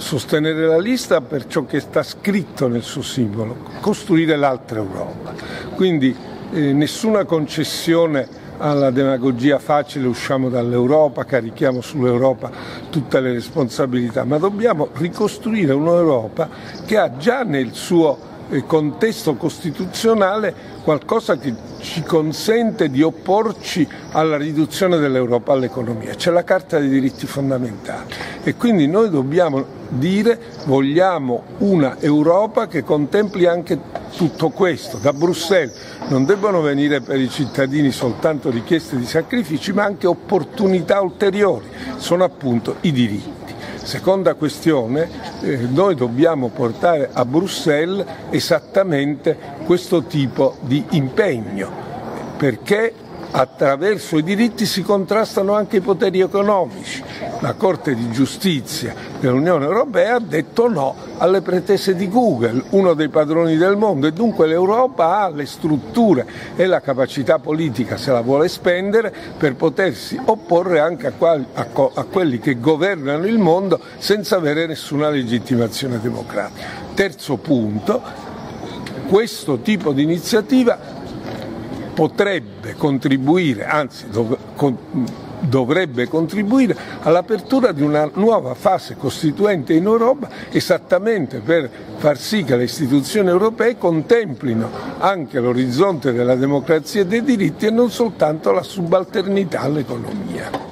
sostenere la lista per ciò che sta scritto nel suo simbolo, costruire l'altra Europa. Quindi eh, nessuna concessione alla demagogia facile, usciamo dall'Europa, carichiamo sull'Europa tutte le responsabilità, ma dobbiamo ricostruire un'Europa che ha già nel suo eh, contesto costituzionale qualcosa che ci consente di opporci alla riduzione dell'Europa all'economia, c'è la Carta dei diritti fondamentali e quindi noi dobbiamo dire vogliamo una Europa che contempli anche tutto questo. Da Bruxelles non debbono venire per i cittadini soltanto richieste di sacrifici ma anche opportunità ulteriori, sono appunto i diritti. Seconda questione, eh, noi dobbiamo portare a Bruxelles esattamente questo tipo di impegno, perché attraverso i diritti si contrastano anche i poteri economici. La Corte di giustizia dell'Unione Europea ha detto no alle pretese di Google, uno dei padroni del mondo, e dunque l'Europa ha le strutture e la capacità politica, se la vuole spendere, per potersi opporre anche a, quali, a, a quelli che governano il mondo senza avere nessuna legittimazione democratica. Terzo punto, questo tipo di iniziativa potrebbe contribuire, anzi dov- con- dovrebbe contribuire all'apertura di una nuova fase costituente in Europa esattamente per far sì che le istituzioni europee contemplino anche l'orizzonte della democrazia e dei diritti e non soltanto la subalternità all'economia.